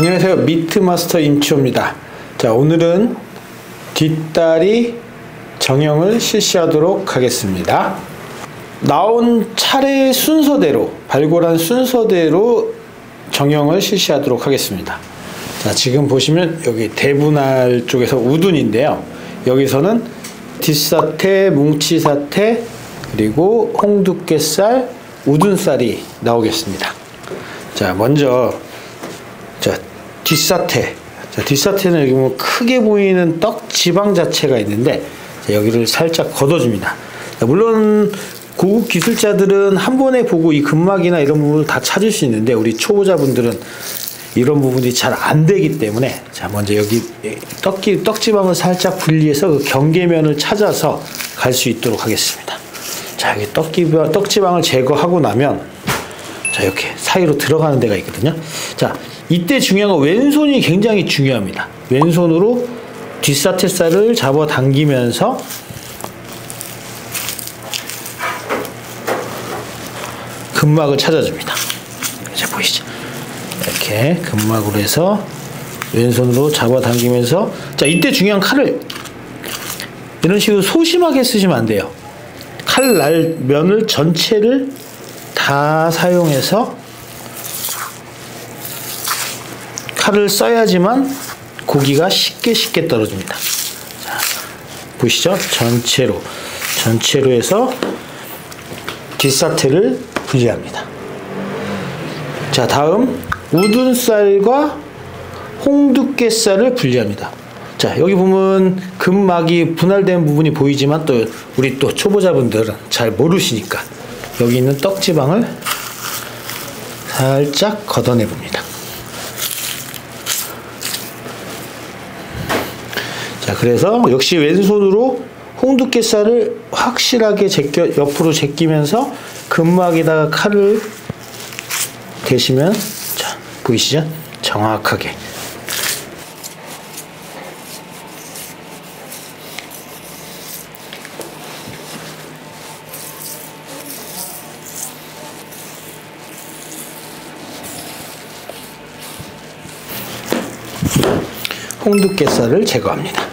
안녕하세요. 미트마스터 임치호입니다. 자, 오늘은 뒷다리 정형을 실시하도록 하겠습니다. 나온 차례 순서대로, 발굴한 순서대로 정형을 실시하도록 하겠습니다. 자, 지금 보시면 여기 대분할 쪽에서 우둔인데요. 여기서는 뒷사태, 뭉치사태, 그리고 홍두깨살, 우둔살이 나오겠습니다. 자, 먼저 자, 뒷사태. 자, 뒷사태는 여기 보면 크게 보이는 떡 지방 자체가 있는데 자, 여기를 살짝 걷어줍니다. 자, 물론 고급 기술자들은 한 번에 보고 이 근막이나 이런 부분을 다 찾을 수 있는데 우리 초보자분들은 이런 부분이 잘 안 되기 때문에 자 먼저 여기 떡기 떡지방을 살짝 분리해서 그 경계면을 찾아서 갈 수 있도록 하겠습니다. 자 여기 떡기 떡지방을 제거하고 나면 자 이렇게 사이로 들어가는 데가 있거든요. 자 이때 중요한 건 왼손이 굉장히 중요합니다. 왼손으로 뒷사태살을 잡아 당기면서 근막을 찾아줍니다. 자 보이시죠? 이렇게 근막으로 해서 왼손으로 잡아 당기면서 자 이때 중요한 칼을 이런 식으로 소심하게 쓰시면 안 돼요. 칼날 면을 전체를 다 사용해서 칼을 써야지만 고기가 쉽게 쉽게 떨어집니다. 자, 보시죠? 전체로 전체로 해서 뒷사태를 분리합니다. 자, 다음 우둔살과 홍두깨살을 분리합니다. 자, 여기 보면 근막이 분할된 부분이 보이지만 또 우리 또 초보자분들은 잘 모르시니까 여기 있는 떡지방을 살짝 걷어내 봅니다. 자, 그래서 역시 왼손으로 홍두깨살을 확실하게 제껴 옆으로 제끼면서 근막에다가 칼을 대시면 자, 보이시죠? 정확하게 홍두깨살을 제거합니다.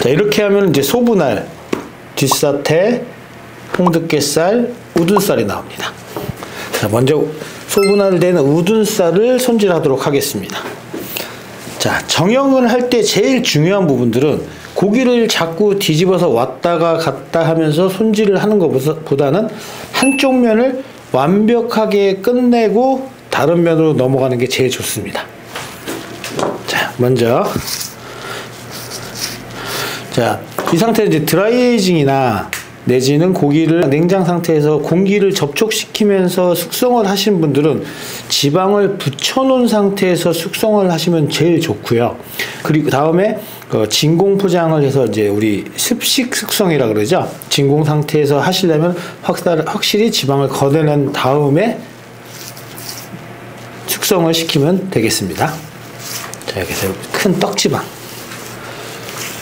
자, 이렇게 하면 이제 소분할 뒷사태, 홍두깨살, 우둔살이 나옵니다. 자, 먼저 소분할된 우둔살을 손질하도록 하겠습니다. 자, 정형을 할 때 제일 중요한 부분들은 고기를 자꾸 뒤집어서 왔다가 갔다 하면서 손질을 하는 것보다는 한쪽 면을 완벽하게 끝내고 다른 면으로 넘어가는 게 제일 좋습니다. 자, 먼저 자, 이 상태는 이제 드라이에이징이나 내지는 고기를 냉장 상태에서 공기를 접촉시키면서 숙성을 하신 분들은 지방을 붙여놓은 상태에서 숙성을 하시면 제일 좋고요. 그리고 다음에 그 진공 포장을 해서 이제 우리 습식 숙성이라 그러죠. 진공 상태에서 하시려면 확실히 지방을 걷어낸 다음에 숙성을 시키면 되겠습니다. 자, 여기서 큰 떡지방.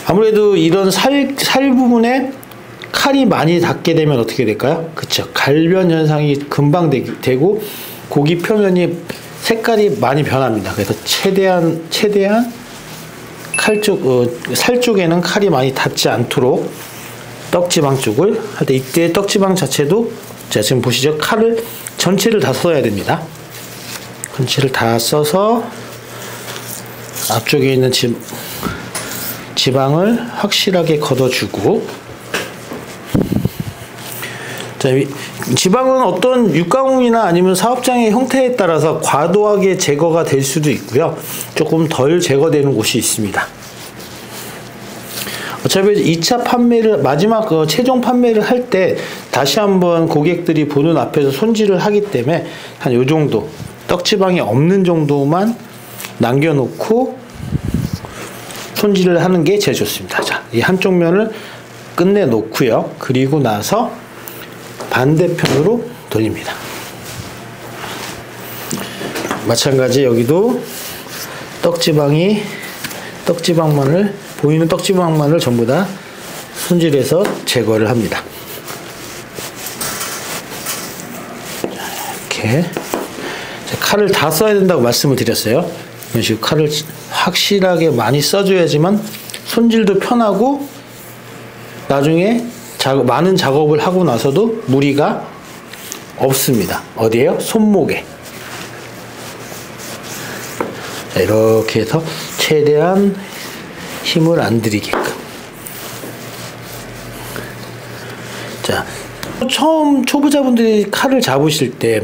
아무래도 이런 살, 살 부분에 칼이 많이 닿게 되면 어떻게 될까요? 그쵸. 갈변 현상이 금방 되, 고 고기 표면이 색깔이 많이 변합니다. 그래서 최대한, 최대한 칼 쪽, 어, 살 쪽에는 칼이 많이 닿지 않도록 떡지방 쪽을 할 때 이때 떡지방 자체도 자, 지금 보시죠. 칼을 전체를 다 써야 됩니다. 전체를 다 써서 앞쪽에 있는 지, 지방을 확실하게 걷어주고 자, 지방은 어떤 육가공이나 아니면 사업장의 형태에 따라서 과도하게 제거가 될 수도 있고요. 조금 덜 제거되는 곳이 있습니다. 어차피 2차 판매를 마지막 그 최종 판매를 할 때 다시 한번 고객들이 보는 앞에서 손질을 하기 때문에 한 요 정도 떡지방이 없는 정도만 남겨놓고 손질을 하는 게 제일 좋습니다. 자, 이 한쪽 면을 끝내 놓고요. 그리고 나서 반대편으로 돌립니다. 마찬가지 여기도 떡지방이 떡지방만을 보이는 떡지방만을 전부 다 손질해서 제거를 합니다. 이렇게 칼을 다 써야 된다고 말씀을 드렸어요. 이런 식으로 칼을 확실하게 많이 써줘야지만 손질도 편하고 나중에 작업, 많은 작업을 하고 나서도 무리가 없습니다. 어디에요? 손목에. 자, 이렇게 해서 최대한 힘을 안 들이게끔. 자, 처음 초보자분들이 칼을 잡으실 때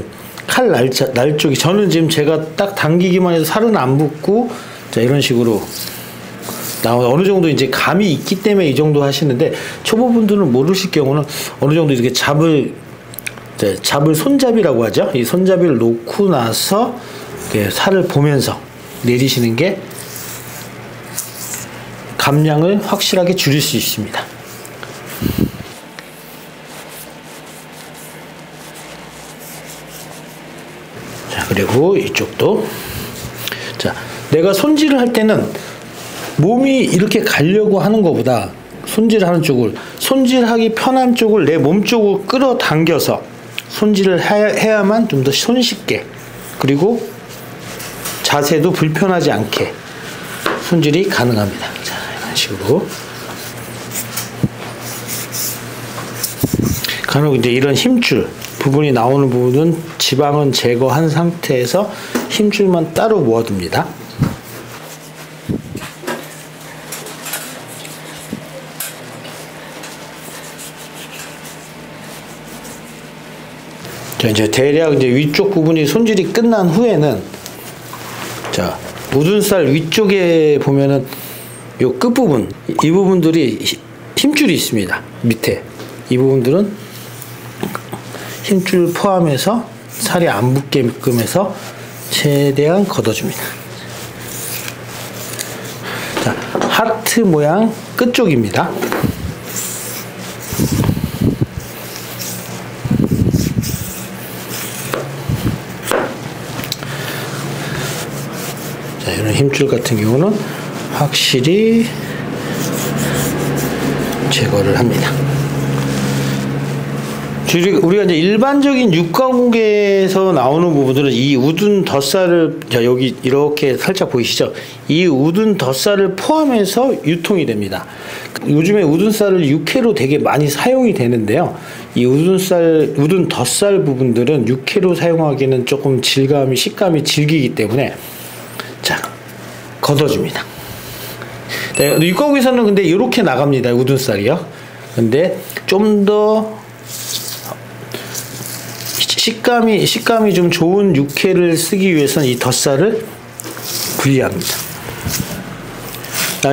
칼 날짜, 날쪽이 저는 지금 제가 딱 당기기만 해도 살은 안 붙고 자 이런 식으로 나 어느 정도 이제 감이 있기 때문에 이 정도 하시는데 초보분들은 모르실 경우는 어느 정도 이렇게 잡을 잡을 손잡이라고 하죠. 이 손잡이를 놓고 나서 살을 보면서 내리시는 게 감량을 확실하게 줄일 수 있습니다. 자, 그리고 이쪽도 자, 내가 손질을 할 때는 몸이 이렇게 가려고 하는 것보다 손질하는 쪽을 손질하기 편한 쪽을 내 몸 쪽으로 끌어당겨서 손질을 해야, 만 좀 더 손쉽게 그리고 자세도 불편하지 않게 손질이 가능합니다. 자, 이런 식으로 간혹 이제 이런 힘줄 부분이 나오는 부분은 지방은 제거한 상태에서 힘줄만 따로 모아둡니다. 자, 이제 대략 이제 위쪽 부분이 손질이 끝난 후에는 자, 우둔살 위쪽에 보면은 요 끝부분, 이 부분들이 힘줄이 있습니다. 밑에. 이 부분들은 힘줄 포함해서 살이 안 붙게끔 해서 최대한 걷어줍니다. 자, 하트 모양 끝쪽입니다. 자, 이런 힘줄 같은 경우는 확실히 제거를 합니다. 우리가 이제 일반적인 육가공에서 나오는 부분들은 이 우둔 덧살을 자 여기 이렇게 살짝 보이시죠? 이 우둔 덧살을 포함해서 유통이 됩니다. 요즘에 우둔살을 육회로 되게 많이 사용이 되는데요. 이 우둔살 우둔 덧살 부분들은 육회로 사용하기는 조금 질감이 식감이 질기기 때문에 자 걷어줍니다. 네, 육가공에서는 근데 이렇게 나갑니다. 우둔살이요. 근데 좀더 식감이 식감이 좀 좋은 육회를 쓰기 위해서는 이 덧살을 분리합니다.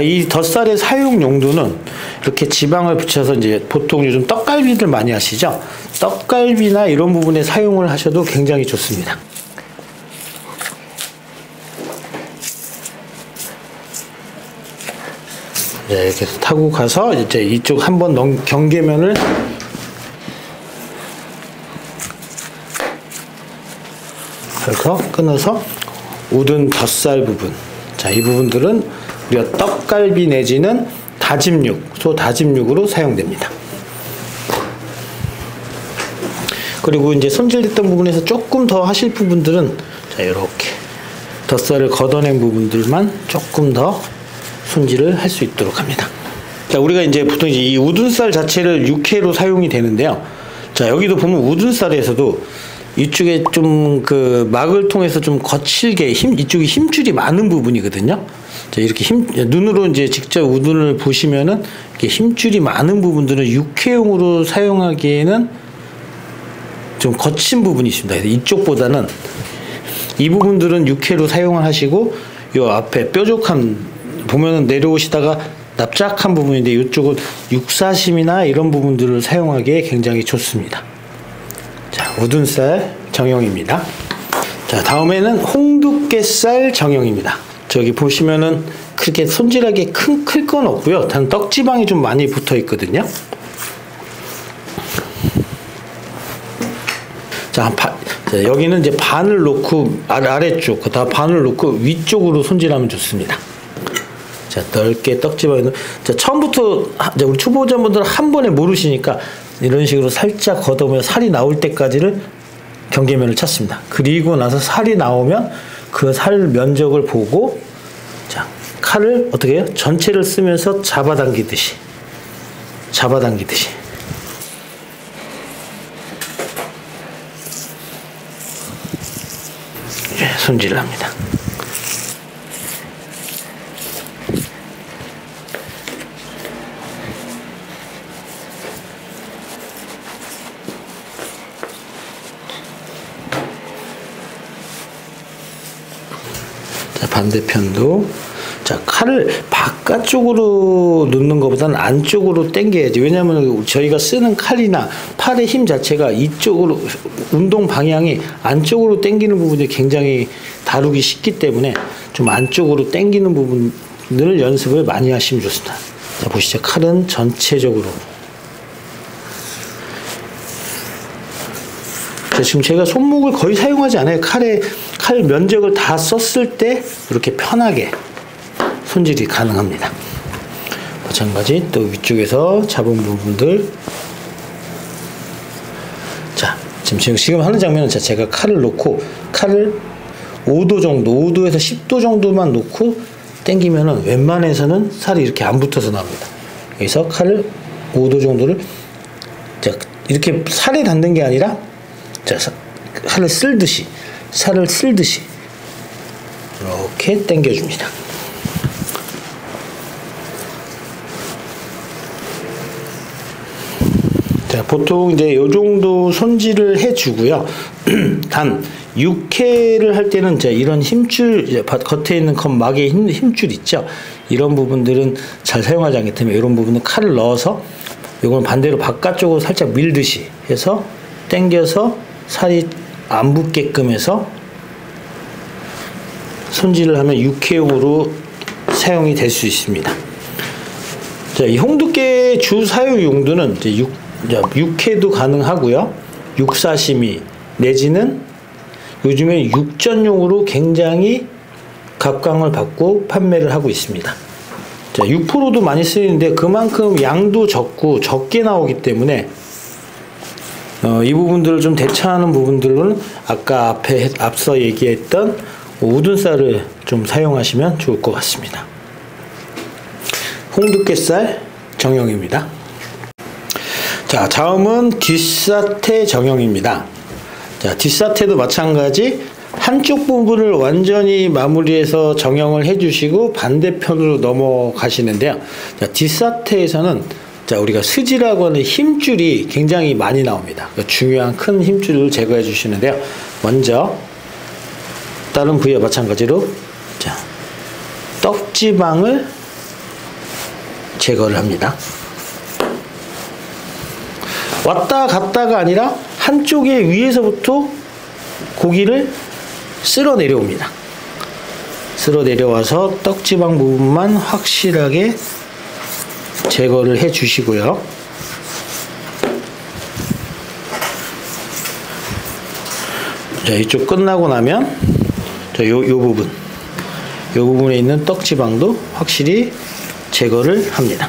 이 덧살의 사용 용도는 이렇게 지방을 붙여서 이제 보통 요즘 떡갈비들 많이 하시죠? 떡갈비나 이런 부분에 사용을 하셔도 굉장히 좋습니다. 네, 이렇게 타고 가서 이제 이쪽 한번 경계면을 그래서 끊어서 우둔 덧살 부분. 자 이 부분들은 우리가 떡갈비 내지는 다짐육 소 다짐육으로 사용됩니다. 그리고 이제 손질됐던 부분에서 조금 더 하실 부분들은 자 이렇게 덧살을 걷어낸 부분들만 조금 더 손질을 할 수 있도록 합니다. 자 우리가 이제 보통 이제 이 우둔살 자체를 육회로 사용이 되는데요. 자 여기도 보면 우둔살에서도 이쪽에 좀 그 막을 통해서 좀 거칠게 힘 이쪽이 힘줄이 많은 부분이거든요. 자, 이렇게 힘 눈으로 이제 직접 우둔을 보시면은 이렇게 힘줄이 많은 부분들은 육회용으로 사용하기에는 좀 거친 부분이 있습니다. 이쪽보다는 이 부분들은 육회로 사용을 하시고 요 앞에 뾰족한 보면은 내려오시다가 납작한 부분인데 이쪽은 육사심이나 이런 부분들을 사용하기에 굉장히 좋습니다. 우둔살 정형입니다. 자, 다음에는 홍두깨살 정형입니다. 저기 보시면은 그렇게 손질하기 큰클 건 없고요. 단 떡지방이 좀 많이 붙어 있거든요. 자, 바, 자, 여기는 이제 반을 놓고 아래, 쪽 그다음 반을 놓고 위쪽으로 손질하면 좋습니다. 자, 넓게 떡지방에는 자, 처음부터 우리 초보자분들은 한 번에 모르시니까 이런 식으로 살짝 걷어보면 살이 나올 때까지를 경계면을 찾습니다. 그리고 나서 살이 나오면 그 살 면적을 보고 자 칼을 어떻게 해요? 전체를 쓰면서 잡아당기듯이 잡아당기듯이 예, 손질을 합니다. 반대편도 자 칼을 바깥쪽으로 놓는 것보다는 안쪽으로 당겨야지. 왜냐하면 저희가 쓰는 칼이나 팔의 힘 자체가 이쪽으로 운동 방향이 안쪽으로 당기는 부분이 굉장히 다루기 쉽기 때문에 좀 안쪽으로 당기는 부분을 연습을 많이 하시면 좋습니다. 자 보시죠. 칼은 전체적으로 자, 지금 제가 손목을 거의 사용하지 않아요 칼에 칼 면적을 다 썼을 때 이렇게 편하게 손질이 가능합니다. 마찬가지 또 위쪽에서 잡은 부분들 자 지금 지금 하는 장면은 제가 칼을 놓고 칼을 5도 정도 5도에서 10도 정도만 놓고 당기면은 웬만해서는 살이 이렇게 안 붙어서 나옵니다. 여기서 칼을 5도 정도를 자 이렇게 살에 닿는 게 아니라 자 칼을 쓸듯이 살을 쓸듯이 이렇게 당겨줍니다. 자, 보통 이제 요 정도 손질을 해주고요. 단 육회를 할 때는 이제 이런 힘줄 겉에 있는 겉막에 힘, 힘줄 있죠. 이런 부분들은 잘 사용하지 않기 때문에 이런 부분은 칼을 넣어서 이건 반대로 바깥쪽으로 살짝 밀듯이 해서 당겨서 살이 안 붙게끔 해서 손질을 하면 육회용으로 사용이 될 수 있습니다. 자, 이 홍두깨 주 사용 용도는 이제 육 육회도 가능하고요. 육사시미 내지는 요즘에 육전용으로 굉장히 각광을 받고 판매를 하고 있습니다. 자, 6%도 많이 쓰이는데 그만큼 양도 적고 적게 나오기 때문에 어, 이 부분들을 좀 대처하는 부분들은 아까 앞에 앞서 얘기했던 우둔살을 좀 사용하시면 좋을 것 같습니다. 홍두깨살 정형입니다. 자, 다음은 뒷사태 정형입니다. 자, 뒷사태도 마찬가지 한쪽 부분을 완전히 마무리해서 정형을 해주시고 반대편으로 넘어가시는데요. 자, 뒷사태에서는 자, 우리가 스지라고 하는 힘줄이 굉장히 많이 나옵니다. 그 중요한 큰 힘줄을 제거해 주시는데요. 먼저 다른 부위와 마찬가지로 자, 떡지방을 제거를 합니다. 왔다 갔다가 아니라 한쪽에 위에서부터 고기를 쓸어 내려옵니다. 쓸어 내려와서 떡지방 부분만 확실하게 제거를 해 주시고요. 자, 이쪽 끝나고 나면 자, 요, 요 부분 요 부분에 있는 떡 지방도 확실히 제거를 합니다.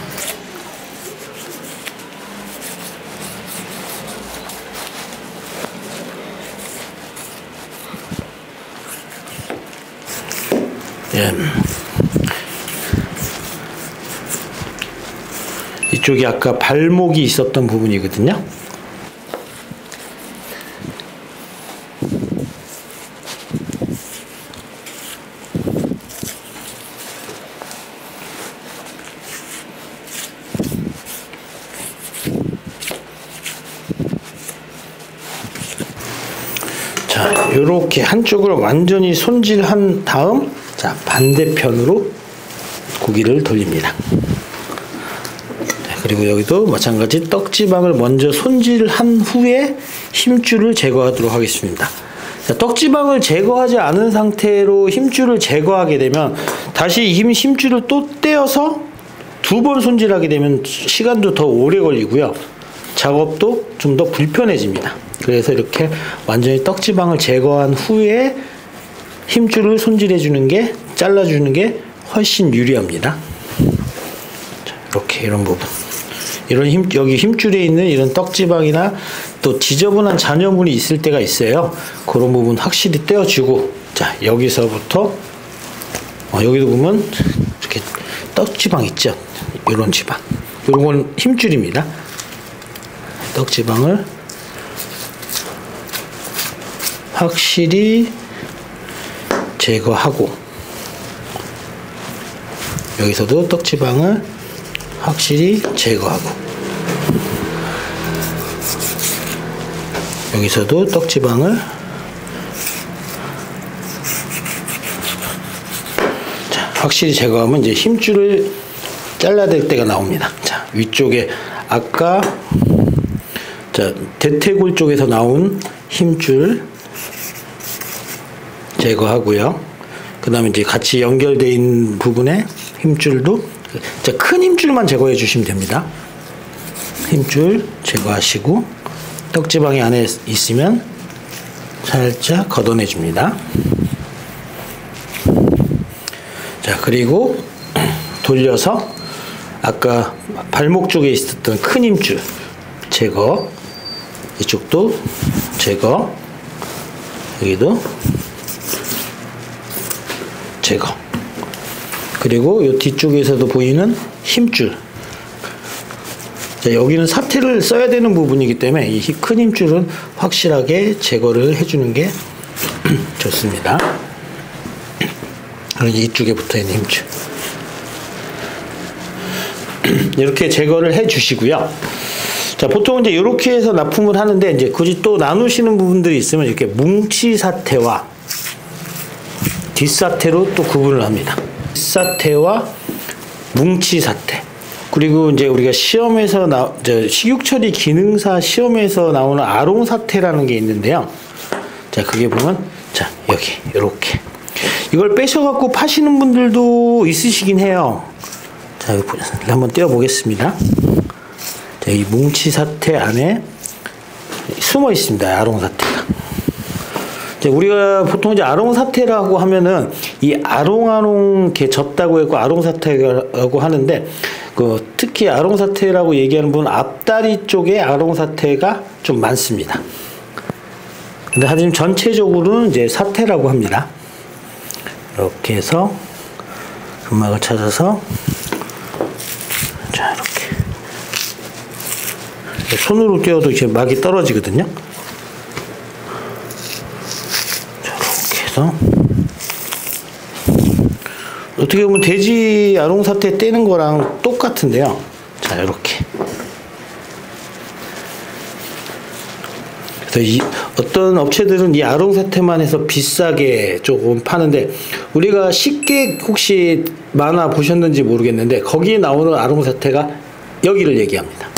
예. 이쪽이 아까 발목이 있었던 부분이거든요. 자, 이렇게 한쪽을 완전히 손질한 다음 자, 반대편으로 고기를 돌립니다. 그리고 여기도 마찬가지 떡지방을 먼저 손질한 후에 힘줄을 제거하도록 하겠습니다. 자, 떡지방을 제거하지 않은 상태로 힘줄을 제거하게 되면 다시 힘, 힘줄을 또 떼어서 두 번 손질하게 되면 시간도 더 오래 걸리고요. 작업도 좀 더 불편해집니다. 그래서 이렇게 완전히 떡지방을 제거한 후에 힘줄을 손질해 주는 게 잘라 주는 게 훨씬 유리합니다. 자, 이렇게 이런 부분 이런 힘 여기 힘줄에 있는 이런 떡지방이나 또 지저분한 잔여물이 있을 때가 있어요. 그런 부분 확실히 떼어주고 자 여기서부터 어, 여기도 보면 이렇게 떡지방 있죠. 이런 지방. 이런 건 힘줄입니다. 떡지방을 확실히 제거하고 여기서도 떡지방을 확실히 제거하고 여기서도 떡지방을 자, 확실히 제거하면 이제 힘줄을 잘라야 될 때가 나옵니다. 자, 위쪽에 아까 자, 대퇴골 쪽에서 나온 힘줄 제거하고요. 그 다음에 이제 같이 연결되어 있는 부분에 힘줄도 자, 큰 힘줄만 제거해 주시면 됩니다. 힘줄 제거하시고 떡지방이 안에 있으면 살짝 걷어내 줍니다. 자, 그리고 돌려서 아까 발목 쪽에 있었던 큰 힘줄 제거 이쪽도 제거 여기도 제거 그리고 이 뒤쪽에서도 보이는 힘줄 자, 여기는 사태를 써야 되는 부분이기 때문에 이 큰 힘줄은 확실하게 제거를 해주는 게 좋습니다. 이쪽에 붙어 있는 힘줄 이렇게 제거를 해 주시고요. 자, 보통 이제 이렇게 해서 납품을 하는데 이제 굳이 또 나누시는 부분들이 있으면 이렇게 뭉치 사태와 뒷사태로 또 구분을 합니다. 뒷사태와 뭉치 사태. 그리고 이제 우리가 시험에서 나, 식육처리 기능사 시험에서 나오는 아롱 사태라는 게 있는데요. 자, 그게 보면, 자, 여기, 이렇게. 이걸 빼셔갖고 파시는 분들도 있으시긴 해요. 자, 한번 떼어보겠습니다. 자, 이 뭉치 사태 안에 숨어 있습니다. 아롱 사태 가. 우리가 보통 이제 아롱 사태라고 하면은 이 아롱아롱 게 졌다고 했고 아롱 사태라고 하는데 그 특히 아롱 사태라고 얘기하는 분은 앞다리 쪽에 아롱 사태가 좀 많습니다. 근데 하지만 전체적으로는 이제 사태라고 합니다. 이렇게 해서 근막을 찾아서 자 이렇게 손으로 떼어도 이렇게 막이 떨어지거든요. 해서 어떻게 보면 돼지 아롱사태 떼는 거랑 똑같은데요. 자, 이렇게. 그래서 이 어떤 업체들은 이 아롱사태만 해서 비싸게 조금 파는데 우리가 쉽게 혹시 만화 보셨는지 모르겠는데 거기에 나오는 아롱사태가 여기를 얘기합니다.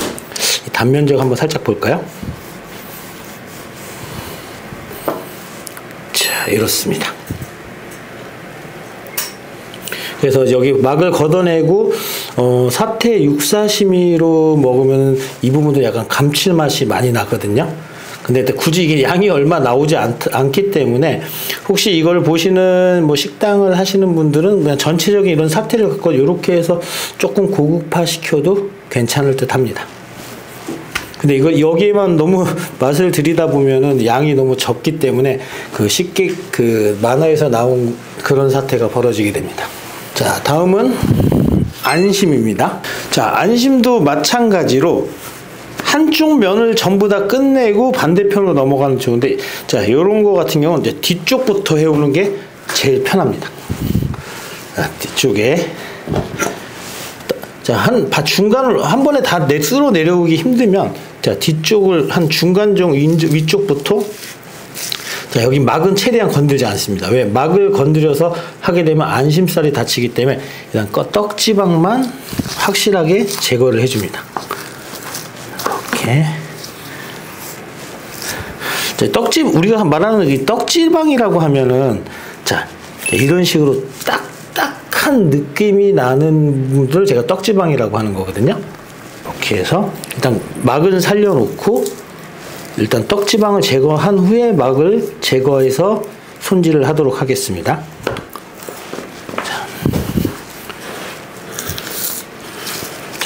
단면적 한번 살짝 볼까요? 이렇습니다. 그래서 여기 막을 걷어내고 어, 사태 육사시미로 먹으면 이 부분도 약간 감칠맛이 많이 나거든요. 근데 굳이 이게 양이 얼마 나오지 않, 않기 때문에 혹시 이걸 보시는 뭐 식당을 하시는 분들은 그냥 전체적인 이런 사태를 갖고 이렇게 해서 조금 고급화 시켜도 괜찮을 듯 합니다. 근데 이거 여기에만 너무 맛을 들이다 보면은 양이 너무 적기 때문에 그 쉽게 그 만화에서 나온 그런 사태가 벌어지게 됩니다. 자, 다음은 안심입니다. 자, 안심도 마찬가지로 한쪽 면을 전부 다 끝내고 반대편으로 넘어가는 좋은데 자, 이런 거 같은 경우는 이제 뒤쪽부터 해오는 게 제일 편합니다. 자, 뒤쪽에 자, 한, 중간을 한 번에 다 내, 쓸어 내려오기 힘들면, 자, 뒤쪽을 한 중간 정 위쪽부터, 자, 여기 막은 최대한 건들지 않습니다. 왜? 막을 건드려서 하게 되면 안심살이 다치기 때문에 일단 떡지방만 확실하게 제거를 해줍니다. 이렇게. 자, 떡집, 우리가 말하는 이 떡지방이라고 하면은, 자, 이런 식으로 딱 탁한 느낌이 나는 분들을 제가 떡지방이라고 하는 거거든요. 이렇게 해서 일단 막을 살려놓고 일단 떡지방을 제거한 후에 막을 제거해서 손질을 하도록 하겠습니다. 자,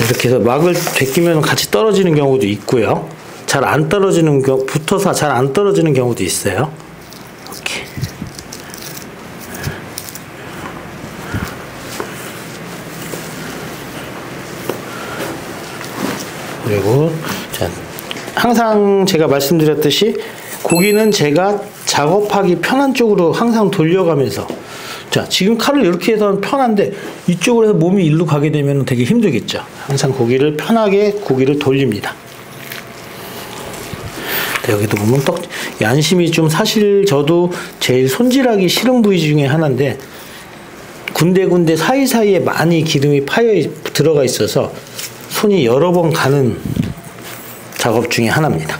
이렇게 해서 막을 벗기면 같이 떨어지는 경우도 있고요. 잘 안 떨어지는 붙어서 잘 안 떨어지는 경우도 있어요. 이렇게. 그리고 자, 항상 제가 말씀드렸듯이 고기는 제가 작업하기 편한 쪽으로 항상 돌려가면서 자 지금 칼을 이렇게 해서 편한데 이쪽으로 해서 몸이 일로 가게 되면 되게 힘들겠죠. 항상 고기를 편하게 고기를 돌립니다. 여기도 보면 떡 안심이 좀 사실 저도 제일 손질하기 싫은 부위 중에 하나인데 군데군데 사이사이에 많이 기름이 파여 들어가 있어서 손이 여러 번 가는 작업 중에 하나입니다.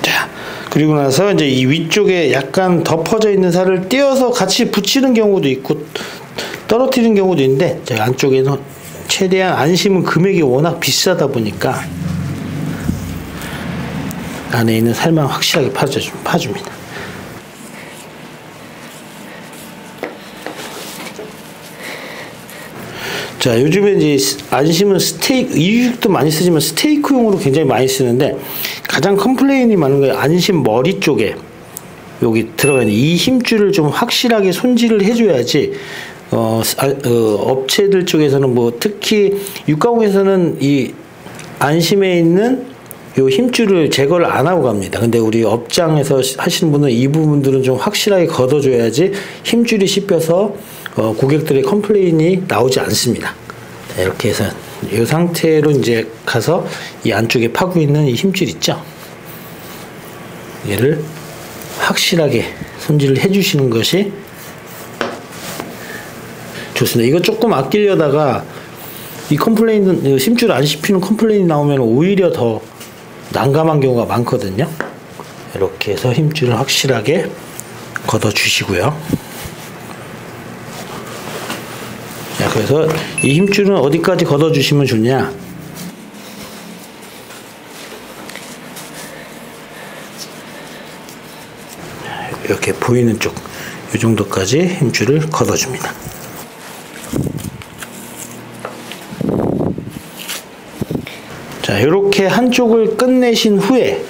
자, 그리고 나서 이제 이 위쪽에 약간 덮어져 있는 살을 떼어서 같이 붙이는 경우도 있고 떨어뜨리는 경우도 있는데 제가 안쪽에는 최대한 안심은 금액이 워낙 비싸다 보니까 안에 있는 살만 확실하게 파줍니다. 자, 요즘에 이제 안심은 스테이크, 이유식도 많이 쓰지만 스테이크용으로 굉장히 많이 쓰는데 가장 컴플레인이 많은 게 안심 머리 쪽에 여기 들어가 있는 이 힘줄을 좀 확실하게 손질을 해줘야지 어, 아, 어, 업체들 쪽에서는 뭐 특히 육가공에서는 이 안심에 있는 요 힘줄을 제거를 안 하고 갑니다. 근데 우리 업장에서 하시는 분은 이 부분들은 좀 확실하게 걷어줘야지 힘줄이 씹혀서 어, 고객들의 컴플레인이 나오지 않습니다. 자, 이렇게 해서 이 상태로 이제 가서 이 안쪽에 파고 있는 이 힘줄 있죠? 얘를 확실하게 손질을 해주시는 것이 좋습니다. 이거 조금 아끼려다가 이 컴플레인, 힘줄 안 씹히는 컴플레인이 나오면 오히려 더 난감한 경우가 많거든요. 이렇게 해서 힘줄을 확실하게 걷어 주시고요. 자, 그래서 이 힘줄은 어디까지 걷어 주시면 좋냐? 이렇게 보이는 쪽, 이 정도까지 힘줄을 걷어 줍니다. 자, 이렇게 한쪽을 끝내신 후에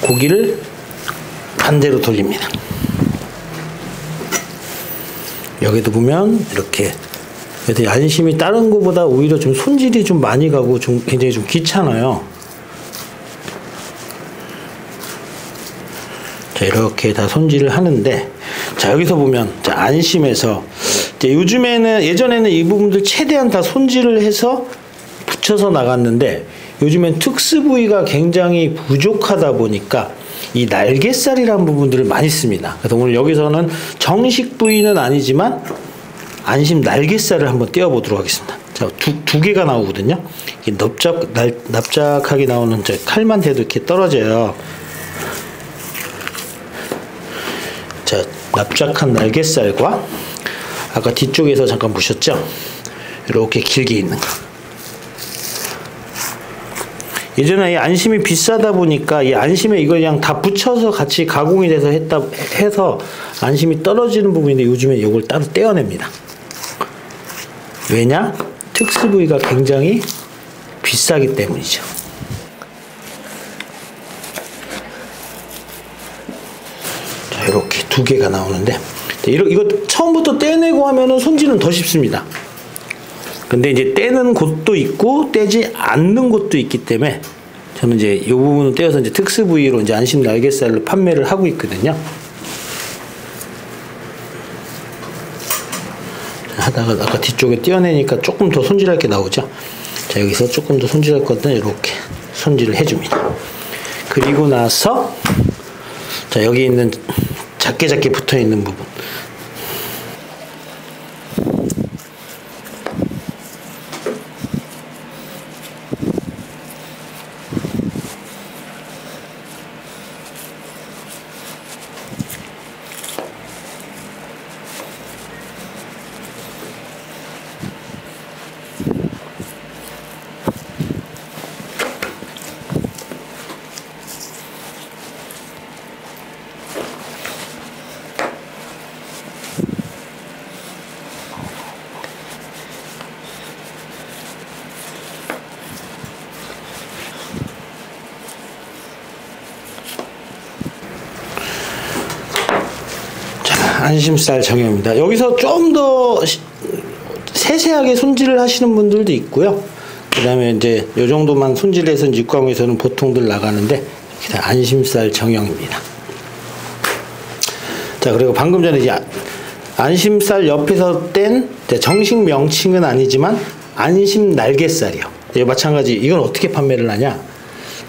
고기를 반대로 돌립니다. 여기도 보면 이렇게 그래서 안심이 다른 것보다 오히려 좀 손질이 좀 많이 가고 좀 굉장히 좀 귀찮아요. 자, 이렇게 다 손질을 하는데 자, 여기서 보면 자, 안심해서 요즘에는 예전에는 이 부분들 최대한 다 손질을 해서 붙여서 나갔는데 요즘엔 특수 부위가 굉장히 부족하다 보니까 이 날개살이라는 부분들을 많이 씁니다. 그래서 오늘 여기서는 정식 부위는 아니지만 안심 날개살을 한번 떼어보도록 하겠습니다. 자, 두, 두 개가 나오거든요. 납작, 날, 납작하게 나오는 저 칼만 대도 이렇게 떨어져요. 자, 납작한 날개살과 아까 뒤쪽에서 잠깐 보셨죠? 이렇게 길게 있는 거. 예전에 이 안심이 비싸다 보니까 이 안심에 이걸 그냥 다 붙여서 같이 가공이 돼서 했다 해서 안심이 떨어지는 부분인데 요즘에 이걸 따로 떼어냅니다. 왜냐? 특수 부위가 굉장히 비싸기 때문이죠. 자, 이렇게 두 개가 나오는데 이거 처음부터 떼내고 하면은 손질은 더 쉽습니다. 근데 이제 떼는 곳도 있고 떼지 않는 곳도 있기 때문에 저는 이제 이 부분을 떼어서 이제 특수 부위로 이제 안심 날개살을 판매를 하고 있거든요. 하다가 아까 뒤쪽에 떼어내니까 조금 더 손질할 게 나오죠. 자 여기서 조금 더 손질할 것은 이렇게 손질을 해줍니다. 그리고 나서 자 여기 있는 작게 작게 붙어 있는 부분 안심살 정형입니다. 여기서 좀 더 세세하게 손질을 하시는 분들도 있고요. 그 다음에 이제 요 정도만 손질해서 육광에서는 보통들 나가는데 안심살 정형입니다. 자, 그리고 방금 전에 이제 안심살 옆에서 뗀 정식 명칭은 아니지만 안심 날개살이요. 이 마찬가지 이건 어떻게 판매를 하냐?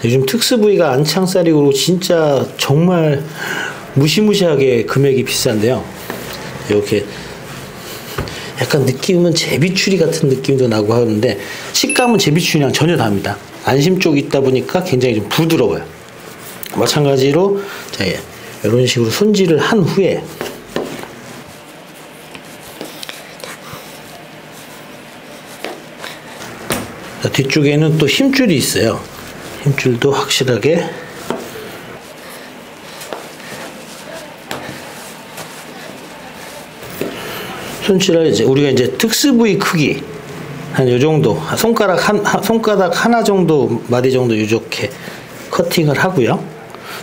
요즘 특수 부위가 안창살이고 진짜 정말 무시무시하게 금액이 비싼데요. 이렇게 약간 느낌은 제비추리 같은 느낌도 나고 하는데 식감은 제비추리랑 전혀 다릅니다. 안심 쪽 있다 보니까 굉장히 좀 부드러워요. 마찬가지로 자, 예, 이런 식으로 손질을 한 후에 자, 뒤쪽에는 또 힘줄이 있어요. 힘줄도 확실하게 손질을 이제 우리가 이제 특수 부위 크기 한 요 정도 손가락 한 손가락 하나 정도 마디 정도 이렇게 커팅을 하고요.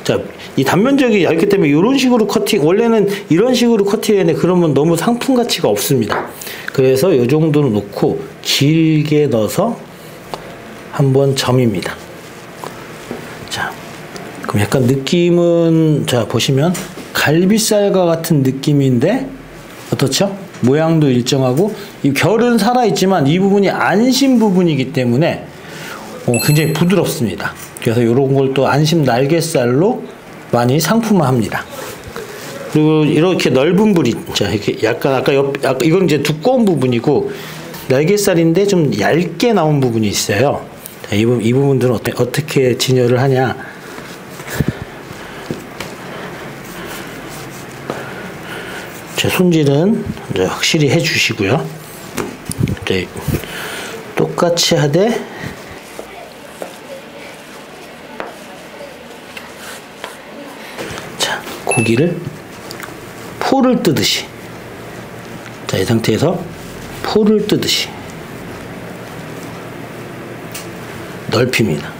자, 이 단면적이 얇기 때문에 이런 식으로 커팅 원래는 이런 식으로 커팅해야 그러면 너무 상품 가치가 없습니다. 그래서 요 정도로 놓고 길게 넣어서 한번 점입니다. 자, 그럼 약간 느낌은 자 보시면 갈비살과 같은 느낌인데 어떻죠? 모양도 일정하고 이 결은 살아 있지만 이 부분이 안심 부분이기 때문에 어, 굉장히 부드럽습니다. 그래서 이런 걸 또 안심 날개살로 많이 상품화합니다. 그리고 이렇게 넓은 부리, 자 이렇게 약간 아까 옆, 아까 이건 이제 두꺼운 부분이고 날개살인데 좀 얇게 나온 부분이 있어요. 자, 이, 이 부분들은 어때, 어떻게 진열을 하냐? 제 손질은 이제 확실히 해주시고요. 네, 똑같이 하되 자 고기를 포를 뜨듯이 자 이 상태에서 포를 뜨듯이 넓힙니다.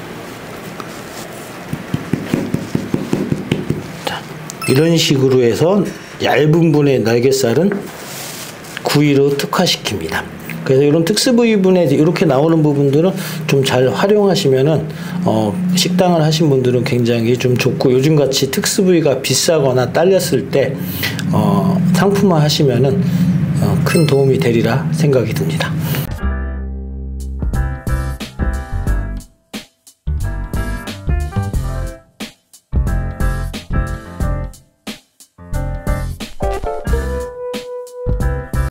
자, 이런 식으로 해서 얇은 분의 날개살은 구이로 특화시킵니다. 그래서 이런 특수 부위분에 이렇게 나오는 부분들은 좀 잘 활용하시면은 어, 식당을 하신 분들은 굉장히 좀 좋고 요즘 같이 특수 부위가 비싸거나 딸렸을 때 어, 상품화 하시면은 어, 큰 도움이 되리라 생각이 듭니다.